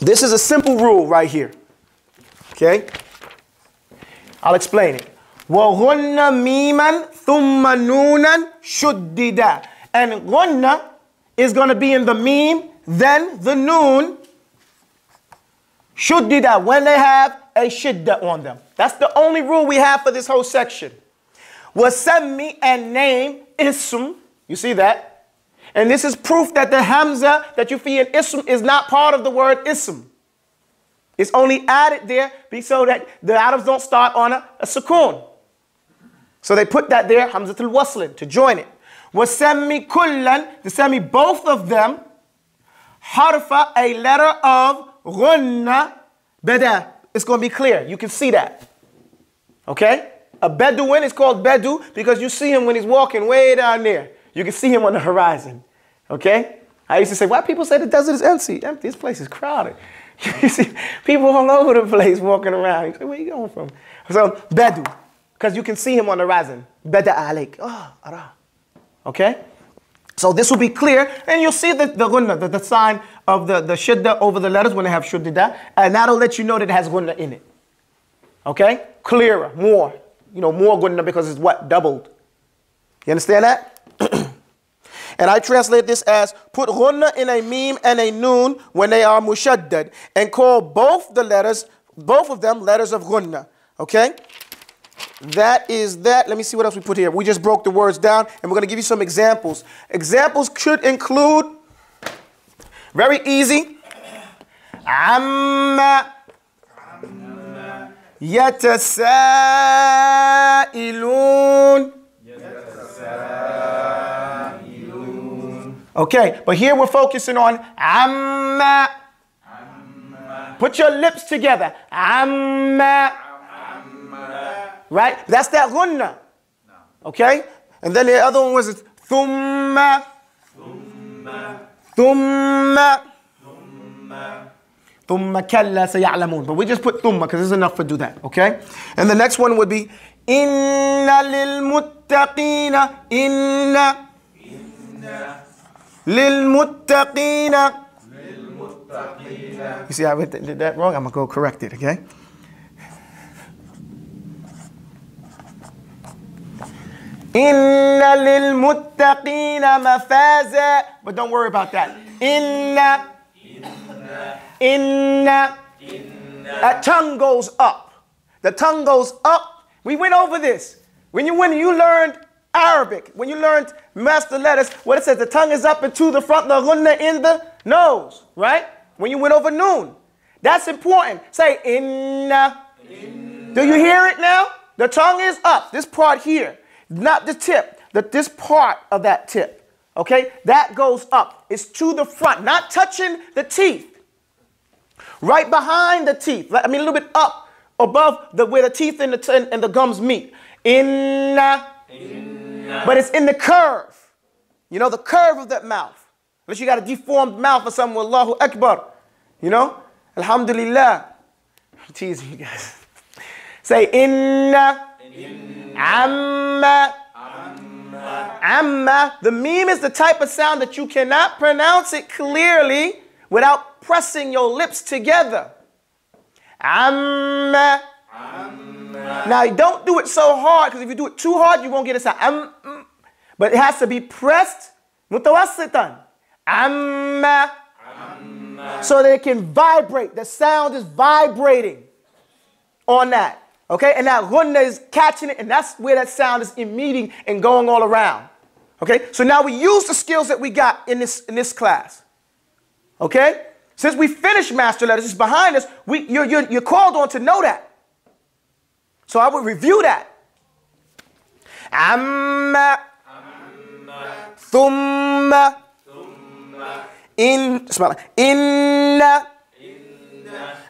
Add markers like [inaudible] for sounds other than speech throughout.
This is a simple rule right here. Okay? I'll explain it. وَغُنَّ مِيمًا ثُمَّ نُونًا شُدِّدًا And غُنَّ is going to be in the meme, then the noon, shuddida, when they have a shidda on them. That's the only rule we have for this whole section. Wasammi and name ism. You see that? And this is proof that the hamza that you see in ism is not part of the word ism. It's only added there so that the Arabs don't start on a, a sukoon. So they put that there, hamzatul waslin, to join it. Wasammi kullan, to send me both of them, harfa, a letter of ghunna, bada. It's going to be clear. You can see that. Okay? A Bedouin is called Bedu because you see him when he's walking way down there. You can see him on the horizon. Okay? I used to say, why people say the desert is empty? Empty. This place is crowded. [laughs] you see people all over the place walking around. You say, where you going from? So, Bedu, because you can see him on the horizon. Beda alik. Oh, ara. Okay? So this will be clear, and you'll see the, the gunna, the, the sign of the, the shidda over the letters when they have shuddida, and that'll let you know that it has gunna in it. Okay? Clearer, more. You know, more gunna because it's what? Doubled. You understand that? And I translate this as put gunna in a mim and a noon when they are mushaddad, and call both the letters, both of them letters of gunna. Okay? That is that. Let me see what else we put here. We just broke the words down and we're going to give you some examples. Examples could include, very easy, amma yatasa'ilun. Okay, but here we're focusing on amma. Put your lips together. Amma. Right? That's that gunna. Okay? And then the other one was thumma. Thumma. Thumma kalla sayalamun. But we just put thumma because it's enough to do that. Okay? And the next one would be inna lil muttaqina. Inna. Lil muttaqina. You see, I did that wrong. I'm going to go correct it, okay? Inna lil muttaqina mafaza. But don't worry about that. Inna. Inna. That tongue goes up. The tongue goes up. We went over this. When you when you learned Arabic, when you learned master letters, what it says, the tongue is up and to the front, the gunna in the nose, right? When you went over noon. That's important. Say inna. inna. Do you hear it now? The tongue is up. This part here. Not the tip, that this part of that tip, okay, that goes up. It's to the front, not touching the teeth. Right behind the teeth. I mean, a little bit up above the where the teeth and the, and the gums meet. Inna. Inna. But it's in the curve. You know, the curve of that mouth. Unless you got a deformed mouth or something, Allahu Akbar. You know? Alhamdulillah. I'm teasing you guys. [laughs] Say inna. inna. Amma. Amma. The mim is the type of sound that you cannot pronounce it clearly without pressing your lips together. Amma. Now, don't do it so hard because if you do it too hard, you won't get a sound. Um, mm. But it has to be pressed mutawassitan. Amma. Amma. So that it can vibrate. The sound is vibrating on that. Okay, and that gunna is catching it, and that's where that sound is emitting and going all around. Okay, so now we use the skills that we got in this in this class. Okay, since we finished master letters, it's behind us. We you're, you're, you're called on to know that. So I would review that. Amma, thumma, in, inna.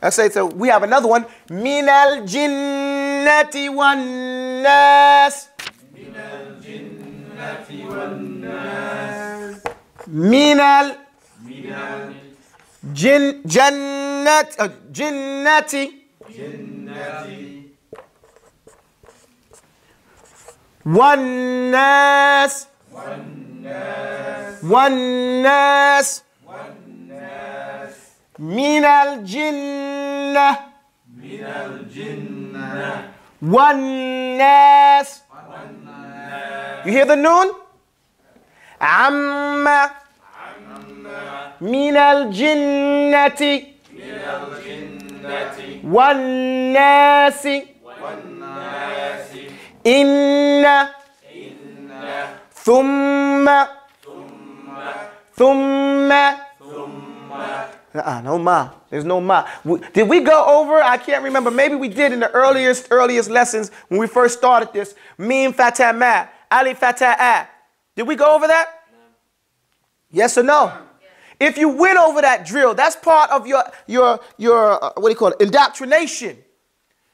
I say so. We have another one. Minal jinnati wan nas. Minal jinnati wan nas. Minal. Minal. Jin jannat uh, jinnati. Jinnati. Wan nas. Wan nas. Wan nas. Wan nas. من الجنة من الجنة والناس You hear the noon? عم من الجنة من الجنة والناس والناس إن إن ثم ثم ثم uh no ma. There's no ma. We- Did we go over? I can't remember. Maybe we did in the earliest earliest lessons when we first started this. Mim fatah ma, ali fatah a. Did we go over that? Yes or no? If you went over that drill, that's part of your your your uh, what do you call it? Indoctrination.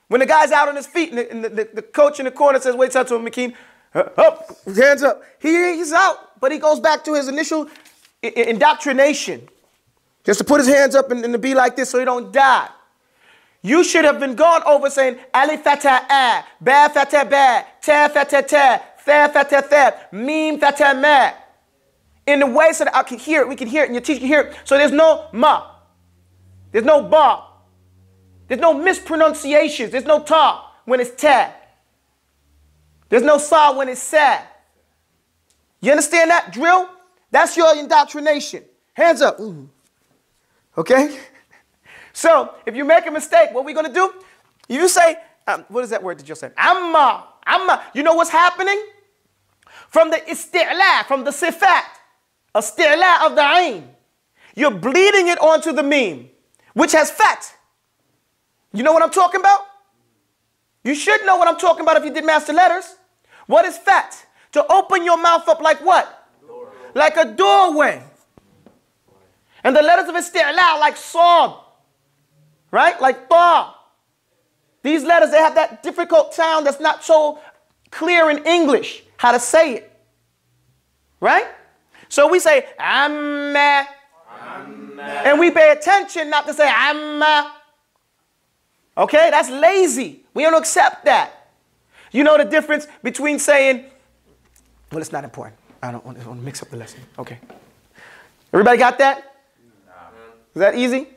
When the guy's out on his feet and the, and the, the, the coach in the corner says, "Wait, up to him, McKean." Up, hands up. He, he's out, but he goes back to his initial indoctrination. Just to put his hands up and, and to be like this so he don't die. You should have been gone over saying Ali Fatah A, Ba Fatah Ba, Ta Fatah Ta, Fa Fatah Fa, Mim Fatah Ma. In the way so that I can hear it, we can hear it, and your teacher can hear it. So there's no Ma. There's no Ba. There's no mispronunciations. There's no Ta when it's Ta. There's no Sa when it's Sa. You understand that drill? That's your indoctrination. Hands up. Ooh. Okay? [laughs] So, if you make a mistake, what are we going to do? You say, um, what is that word that you say? Amma. Amma. You know what's happening? From the isti'la, from the sifat, a isti'la of the ain. You're bleeding it onto the mim, which has fat. You know what I'm talking about? You should know what I'm talking about if you did master letters. What is fat? To open your mouth up like what? Like a doorway. And the letters of isti'la like sad, right? Like ta. These letters, they have that difficult sound that's not so clear in English how to say it. Right? So we say amma. And we pay attention not to say amma. Okay, that's lazy. We don't accept that. You know the difference between saying, well, it's not important. I don't want to mix up the lesson. Okay. Everybody got that? Is that easy?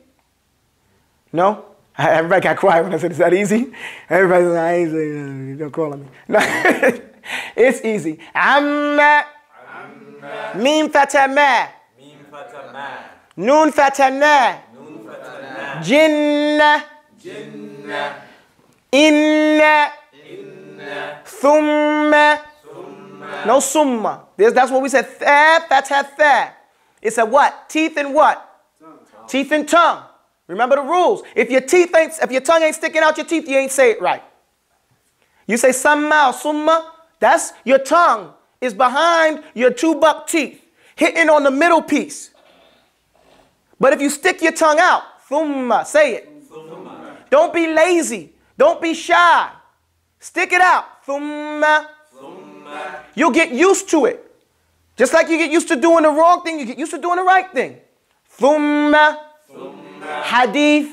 No? [laughs] Everybody got quiet when I said, is that easy? Everybody's like, "Easy? ain't don't call on me. [laughs] No. [laughs] it's easy. Amma. Amma. Mim fatama. Mim fatama. Noon fatana. Jinnah. Jinnah. فتح نا jinna, جنة inna, إن thumma, ثم no summa. There's, that's what we said, tha, fatah tha. It's a what? Teeth and what? Teeth and tongue. Remember the rules. If your teeth ain't, if your tongue ain't sticking out your teeth, you ain't say it right. You say samma or summa, that's your tongue is behind your two buck teeth, hitting on the middle piece. But if you stick your tongue out, thumma, say it. Don't be lazy. Don't be shy. Stick it out. Thumma. You'll get used to it. Just like you get used to doing the wrong thing, you get used to doing the right thing. Thumma. Hadith.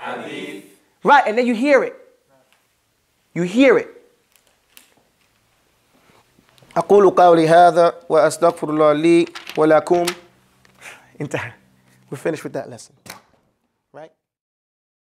حديث Right, and then you hear it. You hear it. أقول قولي هذا وأستغفر الله لي ولكم [laughs] انتهى. We're finished with that lesson.